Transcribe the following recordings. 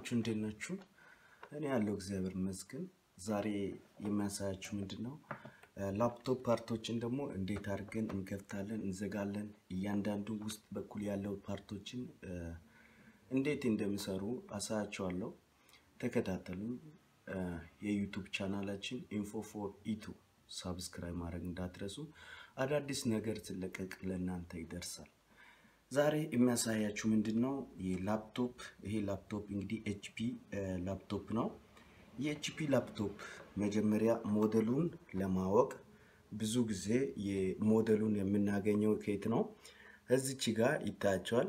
ናችሁ? እንዴት ናችሁ? እኔ ያለው እግዚአብሔር ይመስገን። ዛሬ የሚያሳያችሁ ምንድን ነው ላፕቶፕ part ኦችን ደግሞ እንዴት አድርገን እንከፍታለን፣ እንዘጋለን፣ እያንዳንዱ ውስጥ በኩል ያለው part ኦችን እንዴት እንደሚሰሩ አሳያችኋለሁ። ተከታተሉ። የዩቱብ ቻናላችን ኢንፎ ፎር ኢቱ subscribe ማድረግ እንዳትረሱ። አዳዲስ ነገር ስለቀቅ ለእናንተ ይደርሳል። ዛሬ የሚያሳያችሁ ምንድን ነው የላፕቶፕ ይሄ ላፕቶፕ እንግዲህ ኤችፒ ላፕቶፕ ነው። የኤችፒ ላፕቶፕ መጀመሪያ ሞዴሉን ለማወቅ ብዙ ጊዜ የሞዴሉን የምናገኘው ከየት ነው? እዚች ጋር ይታያቸዋል።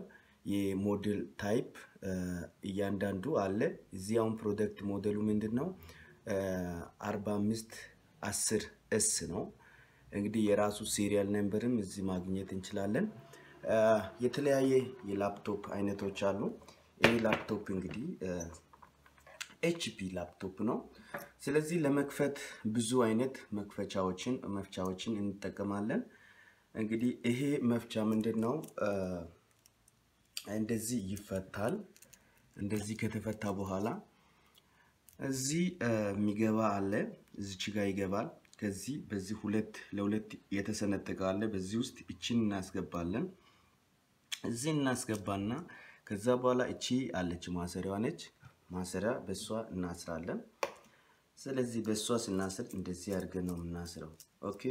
የ model type እያንዳንዱ አለ። እዚህ አሁን product ሞዴሉ ምንድን ነው? አርባ አምስት አስር ኤስ ነው። እንግዲህ የራሱ serial number ም እዚህ ማግኘት እንችላለን። የተለያየ የላፕቶፕ አይነቶች አሉ። ይህ ላፕቶፕ እንግዲህ ኤችፒ ላፕቶፕ ነው። ስለዚህ ለመክፈት ብዙ አይነት መክፈቻዎችን መፍቻዎችን እንጠቀማለን። እንግዲህ ይሄ መፍቻ ምንድን ነው? እንደዚህ ይፈታል። እንደዚህ ከተፈታ በኋላ እዚህ የሚገባ አለ። እዚች ጋር ይገባል። ከዚህ በዚህ ሁለት ለሁለት የተሰነጠቀ አለ። በዚህ ውስጥ እችን እናስገባለን። እዚህ እናስገባና ከዛ በኋላ እቺ አለች ማሰሪያዋ ነች። ማሰሪያ በእሷ እናስራለን። ስለዚህ በእሷ ስናስር እንደዚህ አድርገን ነው የምናስረው። okay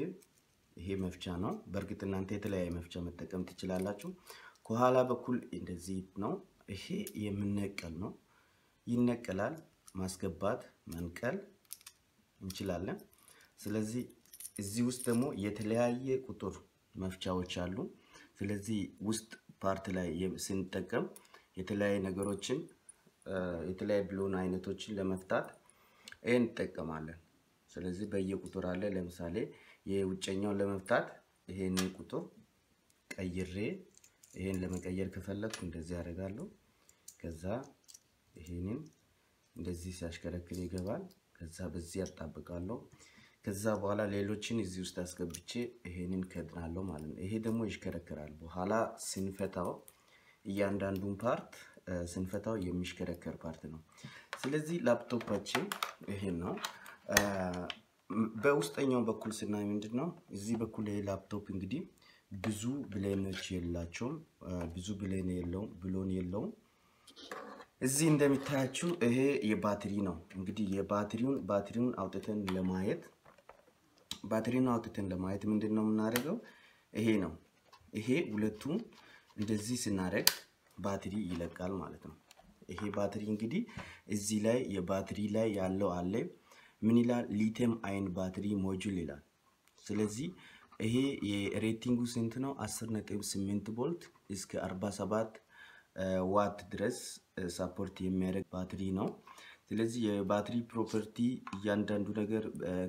ይሄ መፍቻ ነው። በእርግጥ እናንተ የተለያየ መፍቻ መጠቀም ትችላላችሁ። ከኋላ በኩል እንደዚህ ነው። ይሄ የምነቀል ነው። ይነቀላል። ማስገባት መንቀል እንችላለን። ስለዚህ እዚህ ውስጥ ደግሞ የተለያየ ቁጥር መፍቻዎች አሉ። ስለዚህ ውስጥ part ላይ ስንጠቀም የተለያየ ነገሮችን የተለያየ ብሎን አይነቶችን ለመፍታት ይህን እንጠቀማለን። ስለዚህ በየቁጥር አለ። ለምሳሌ የውጨኛውን ለመፍታት ይሄንን ቁጥር ቀይሬ ይሄን ለመቀየር ከፈለግኩ እንደዚህ ያደርጋለሁ። ከዛ ይሄንን እንደዚህ ሲያሽከረክር ይገባል። ከዛ በዚህ ያጣብቃለሁ። ከዛ በኋላ ሌሎችን እዚህ ውስጥ አስገብቼ ይሄንን ከድናለሁ ማለት ነው። ይሄ ደግሞ ይሽከረከራል። በኋላ ስንፈታው እያንዳንዱን part ስንፈታው የሚሽከረከር part ነው። ስለዚህ ላፕቶፓችን ይሄን ነው። በውስጠኛው በኩል ስናይ ምንድን ነው እዚህ በኩል ይሄ ላፕቶፕ እንግዲህ ብዙ ብሌኖች የላቸውም። ብዙ ብሌን የለውም ብሎን የለውም። እዚህ እንደሚታያችሁ ይሄ የባትሪ ነው። እንግዲህ የባትሪውን ባትሪውን አውጥተን ለማየት ባትሪውን አውጥተን ለማየት ምንድን ነው የምናደርገው? ይሄ ነው። ይሄ ሁለቱም እንደዚህ ስናደርግ ባትሪ ይለቃል ማለት ነው። ይሄ ባትሪ እንግዲህ እዚህ ላይ የባትሪ ላይ ያለው አለ ምን ይላል? lithium ion battery module ይላል። ስለዚህ ይሄ የ rating ኡ ስንት ነው? 10.8 ቮልት እስከ 47 ዋት ድረስ support የሚያደርግ ባትሪ ነው። ስለዚህ የባትሪ property እያንዳንዱ ነገር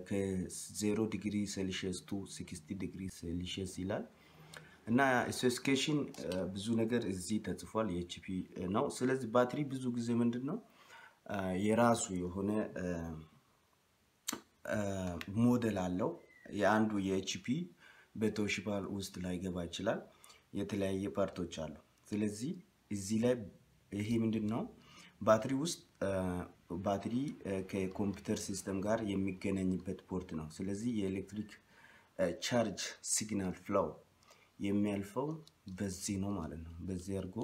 ከ0 degree Celsius to 60 degree Celsius ይላል እና specification ብዙ ነገር እዚህ ተጽፏል። የኤችፒ ነው። ስለዚህ ባትሪ ብዙ ጊዜ ምንድን ነው የራሱ የሆነ ሞዴል አለው። የአንዱ የኤችፒ በቶሽባ ውስጥ ላይገባ ይችላል። የተለያየ part ኦች አሉ። ስለዚህ እዚህ ላይ ይሄ ምንድን ነው ባትሪ ውስጥ ባትሪ ከኮምፒውተር system ጋር የሚገናኝበት port ነው። ስለዚህ የኤሌክትሪክ charge signal flow የሚያልፈው በዚህ ነው ማለት ነው። በዚህ አድርጎ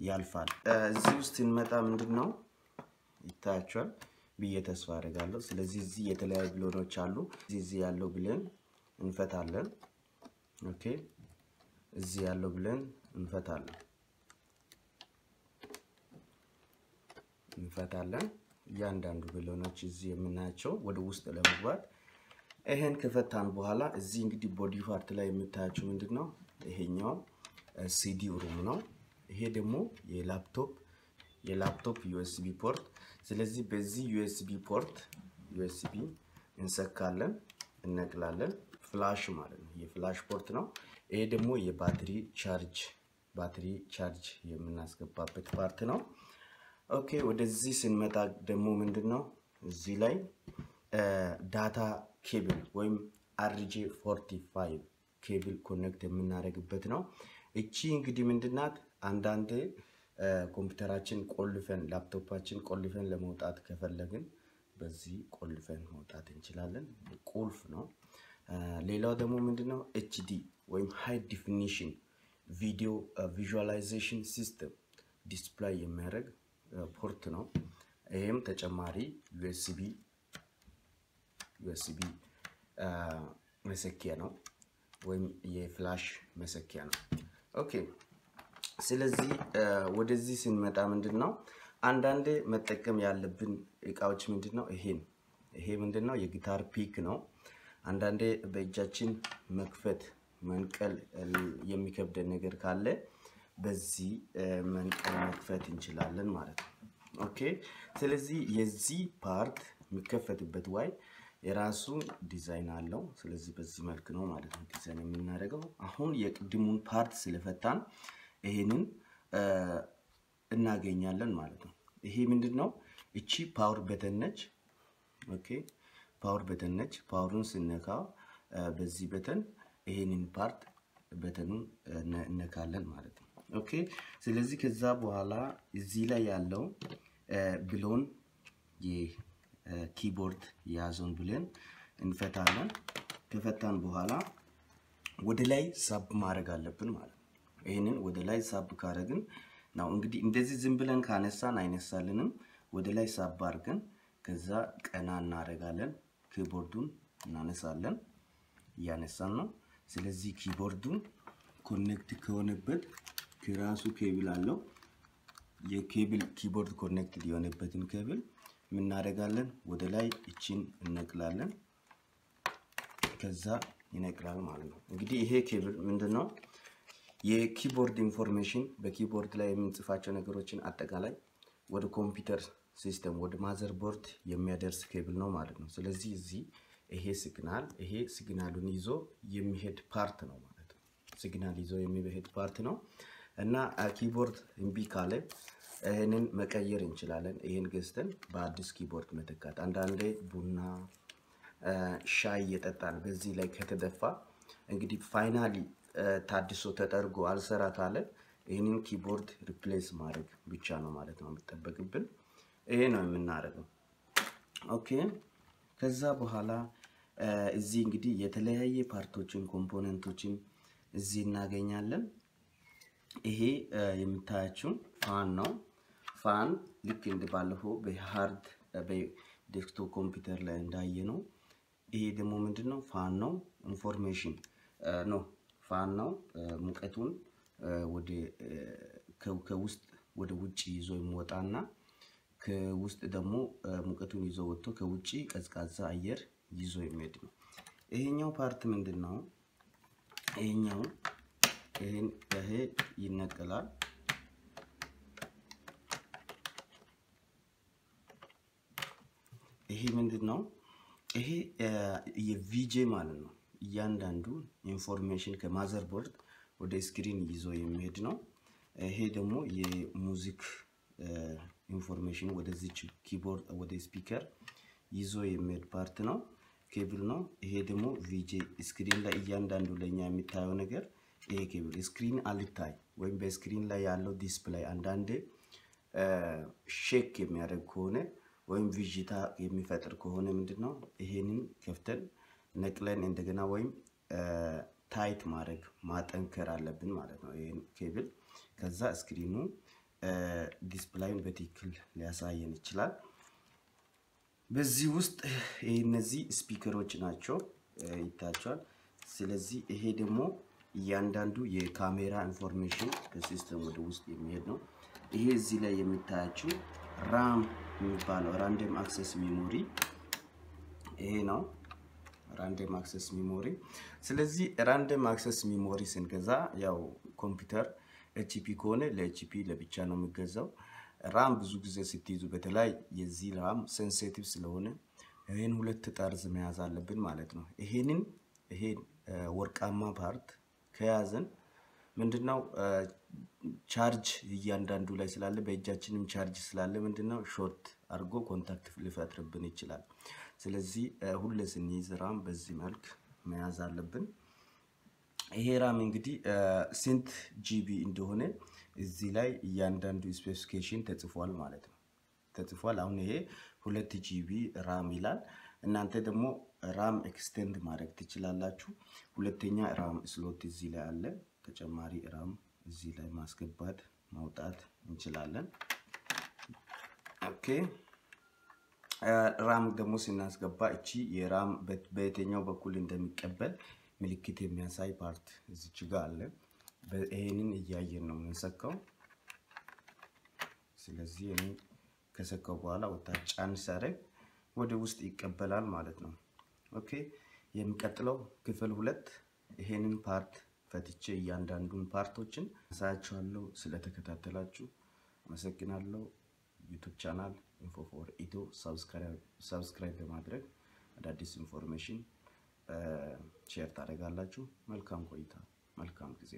ያልፋል። እዚህ ውስጥ ስንመጣ ምንድን ነው ይታያቸዋል ብዬ ተስፋ አደርጋለሁ። ስለዚህ እዚህ የተለያዩ ብሎኖች አሉ። እዚህ ያለው ብለን እንፈታለን። okay እዚህ ያለው ብሎን እንፈታለን እንፈታለን። እያንዳንዱ ብሎኖች እዚህ የምናያቸው ወደ ውስጥ ለመግባት ይሄን ከፈታን በኋላ እዚህ እንግዲህ body part ላይ የምታያቸው ምንድን ነው? ይሄኛው CD-ROM ነው። ይሄ ደግሞ የላፕቶፕ የላፕቶፕ USB port። ስለዚህ በዚህ USB port USB እንሰካለን፣ እነቅላለን። flash ማለት ነው። የ flash port ነው። ይሄ ደግሞ የ battery charge battery charge የምናስገባበት port ነው። okay ወደዚህ ስንመጣ ደግሞ ምንድን ነው እዚህ ላይ data cable ወይም RJ 45 cable connect የምናደርግበት ነው። እቺ እንግዲህ ምንድናት አንዳንዴ ኮምፒውተራችን ቆልፈን ላፕቶፓችን ቆልፈን ለመውጣት ከፈለግን በዚህ ቆልፈን መውጣት እንችላለን። ቁልፍ ነው። ሌላው ደግሞ ምንድነው HD ወይም high definition video visualization system display የሚያደርግ port ነው። ይህም ተጨማሪ USB USB መሰኪያ ነው ወይም የ flash መሰኪያ ነው። okay ስለዚህ ወደዚህ ስንመጣ ምንድን ነው አንዳንዴ መጠቀም ያለብን እቃዎች ምንድን ነው? ይሄን ይሄ ምንድን ነው? የ guitar pick ነው። አንዳንዴ በእጃችን መክፈት መንቀል የሚከብደን ነገር ካለ በዚህ መክፈት እንችላለን ማለት ነው። okay ስለዚህ የዚህ part የሚከፈትበት way የራሱ ዲዛይን አለው። ስለዚህ በዚህ መልክ ነው ማለት ነው ዲዛይን የምናደርገው። አሁን የቅድሙን part ስለፈታን ይሄንን እናገኛለን ማለት ነው። ይሄ ምንድን ነው? እቺ power button ነች። okay power button ነች። power ኡን ስነካ በዚህ button ይሄንን part button ኡን እነካለን ማለት ነው። okay ስለዚህ ከዛ በኋላ እዚህ ላይ ያለው ብሎን የ keyboard የያዘውን ብሎን እንፈታለን። ከፈታን በኋላ ወደ ላይ ሳብ ማድረግ አለብን ማለት ነው። ይህንን ወደ ላይ ሳብ ካደረግን ነው እንግዲህ እንደዚህ ዝም ብለን ካነሳን አይነሳልንም። ወደ ላይ ሳብ አድርገን ከዛ ቀና እናደርጋለን። keyboard ኡን እናነሳለን። እያነሳን ነው። ስለዚህ keyboard ኡን connect ከሆነበት ከራሱ ኬብል አለው። የ cable keyboard connected የሆነበትን ኬብል የምናደርጋለን ወደ ላይ እችን እነቅላለን። ከዛ ይነቅላል ማለት ነው። እንግዲህ ይሄ ኬብል ምንድን ነው? የ keyboard information በ keyboard ላይ የምንጽፋቸው ነገሮችን አጠቃላይ ወደ ኮምፒውተር system ወደ motherboard የሚያደርስ ኬብል ነው ማለት ነው። ስለዚህ እዚህ ይሄ signal ይሄ signal ኡን ይዞ የሚሄድ part ነው ማለት ነው። signal ይዞ የሚሄድ part ነው እና keyboard እምቢ ካለ ይህንን መቀየር እንችላለን። ይህን ገዝተን በአዲስ keyboard መተካት። አንዳንዴ ቡና ሻይ እየጠጣን በዚህ ላይ ከተደፋ እንግዲህ finally ታድሶ ተጠርጎ አልሰራ ካለ ይህንን keyboard replace ማድረግ ብቻ ነው ማለት ነው የሚጠበቅብን። ይሄ ነው የምናደርገው። okay ከዛ በኋላ እዚህ እንግዲህ የተለያየ part ኦችን component ኦችን እዚህ እናገኛለን። ይሄ የምታያችው fan ነው። fan ልክ እንደ ባለፈው በ hard በ desktop ኮምፒውተር ላይ እንዳየ ነው። ይሄ ደግሞ ምንድን ነው? fan ነው። information ነው። fan ነው። ሙቀቱን ወደ ከውስጥ ወደ ውጭ ይዞ የሚወጣና ከውስጥ ደግሞ ሙቀቱን ይዞ ወጥቶ ከውጭ ቀዝቃዛ አየር ይዞ የሚሄድ ነው። ይሄኛው part ምንድን ነው? ይሄኛው ይሄን ይሄ ይነቀላል። ይሄ ምንድን ነው? ይሄ የ VGA ማለት ነው። እያንዳንዱ information ከ motherboard ወደ screen ይዞ የሚሄድ ነው። ይሄ ደግሞ የ music information ወደዚች keyboard ወደ speaker ይዞ የሚሄድ part ነው። ኬብል ነው። ይሄ ደግሞ VGA screen ላይ እያንዳንዱ ለኛ የሚታየው ነገር ይሄ cable screen አልታይ ወይም በ screen ላይ ያለው display አንዳንዴ shake የሚያደርግ ከሆነ ወይም ቪዥታ የሚፈጥር ከሆነ ምንድን ነው ይሄንን ከፍተን ነቅለን እንደገና ወይም tight ማድረግ ማጠንከር አለብን ማለት ነው። ይህን ኬብል ከዛ screen ኡ display ን በትክክል ሊያሳየን ይችላል። በዚህ ውስጥ እነዚህ speaker ኦች ናቸው ይታቸዋል። ስለዚህ ይሄ ደግሞ እያንዳንዱ የካሜራ information ከ system ወደ ውስጥ የሚሄድ ነው። ይሄ እዚህ ላይ የሚታያችው RAM የሚባለው random access memory ይሄ ነው። random access memory። ስለዚህ random access memory ስንገዛ ያው ኮምፒውተር ኤችፒ ከሆነ ለኤችፒ ለብቻ ነው የሚገዛው። RAM ብዙ ጊዜ ስትይዙ በተለይ የዚህ RAM sensitive ስለሆነ ይህን ሁለት ጠርዝ መያዝ አለብን ማለት ነው። ይሄንን ይሄ ወርቃማ part ከያዘን ምንድነው ቻርጅ እያንዳንዱ ላይ ስላለ በእጃችንም ቻርጅ ስላለ ምንድነው short አድርጎ contact ሊፈጥርብን ይችላል። ስለዚህ ሁሌ ስንይዝ RAM በዚህ መልክ መያዝ አለብን። ይሄ RAM እንግዲህ ስንት GB እንደሆነ እዚህ ላይ እያንዳንዱ specification ተጽፏል ማለት ነው ተጽፏል። አሁን ይሄ ሁለት GB RAM ይላል። እናንተ ደግሞ RAM extend ማድረግ ትችላላችሁ። ሁለተኛ RAM slot እዚህ ላይ አለ። ተጨማሪ RAM እዚህ ላይ ማስገባት ማውጣት እንችላለን። okay RAM ደግሞ ስናስገባ እቺ የ RAM በየትኛው በኩል እንደሚቀበል ምልክት የሚያሳይ part እዚች ጋር አለ። ይሄንን እያየን ነው የምንሰካው። ስለዚህ እኔ ከሰካው በኋላ ወታ ጫን ሲያደርግ ወደ ውስጥ ይቀበላል ማለት ነው። okay የሚቀጥለው ክፍል ሁለት ይሄንን part ፈትቼ እያንዳንዱን part ኦችን አሳያችኋለሁ። ስለተከታተላችሁ አመሰግናለሁ። YouTube channel Info for Ethio subscribe በማድረግ አዳዲስ information share ታደርጋላችሁ። መልካም ቆይታ፣ መልካም ጊዜ